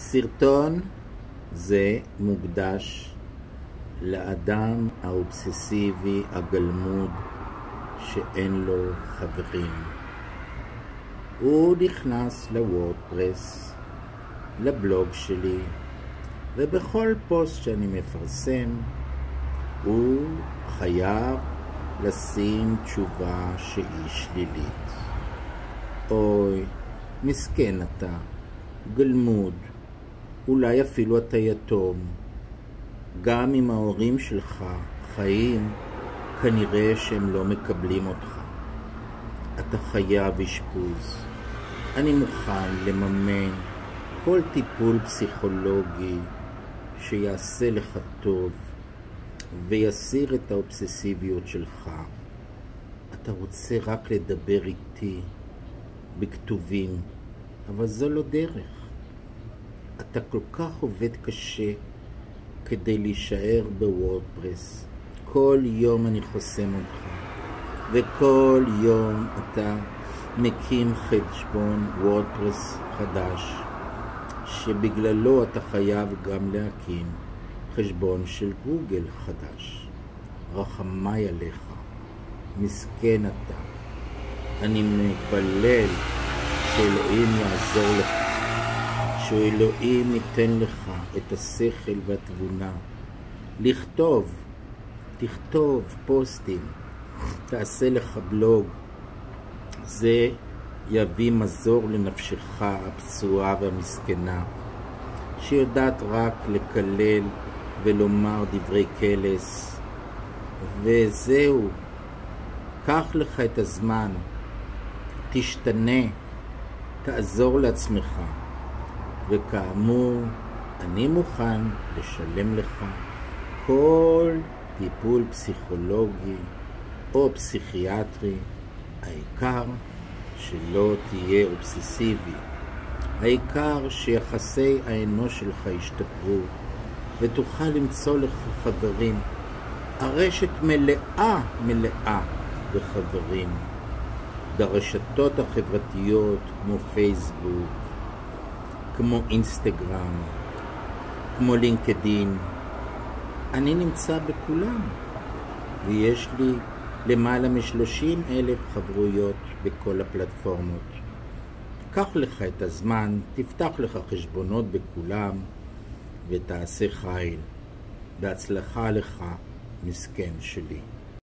סרטון זה מוקדש לאדם האובססיבי הגלמוד שאין לו חברים. הוא נכנס לוורדפרס, לבלוג שלי, ובכל פוסט שאני מפרסם, הוא חייב לשים תשובה שהיא שלילית. אוי, מסכן אתה, גלמוד, אולי אפילו אתה יתום. גם אם ההורים שלך חיים, כנראה שהם לא מקבלים אותך. אתה חייב אשפוז. אני מוכן לממן כל טיפול פסיכולוגי שיעשה לך טוב ויסיר את האובססיביות שלך. אתה רוצה רק לדבר איתי בכתובים, אבל זו לא דרך. אתה כל כך עובד קשה כדי להישאר בוורדפרס. כל יום אני חוסם אותך, וכל יום אתה מקים חשבון וורדפרס חדש, שבגללו אתה חייב גם להקים חשבון של גוגל חדש. רחמיי עליך, מסכן אתה. אני מתפלל שאלוהים יעזור לך. שאלוהים ייתן לך את השכל והתבונה לכתוב, תכתוב פוסטים, תעשה לך בלוג. זה יביא מזור לנפשך הפצועה והמסכנה, שיודעת רק לקלל ולומר דברי קלס. וזהו, קח לך את הזמן, תשתנה, תעזור לעצמך. וכאמור, אני מוכן לשלם לך כל טיפול פסיכולוגי או פסיכיאטרי, העיקר שלא תהיה אובססיבי. העיקר שיחסי האנוש שלך ישתפרו ותוכל למצוא לך חברים. הרשת מלאה מלאה בחברים. ברשתות החברתיות כמו פייסבוק, כמו אינסטגרם, כמו לינקדין. אני נמצא בכולם, ויש לי למעלה משלושים אלף חברויות בכל הפלטפורמות. קח לך את הזמן, תפתח לך חשבונות בכולם ותעשה חיל. בהצלחה לך, מסכן שלי.